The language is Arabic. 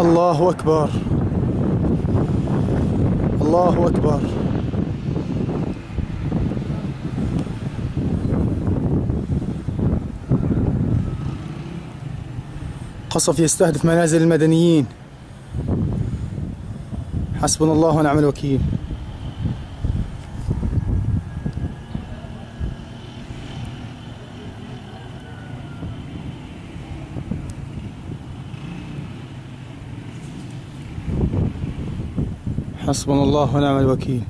الله أكبر. الله أكبر. قصف يستهدف منازل المدنيين. حسبنا الله ونعم الوكيل. حسبنا الله ونعم الوكيل.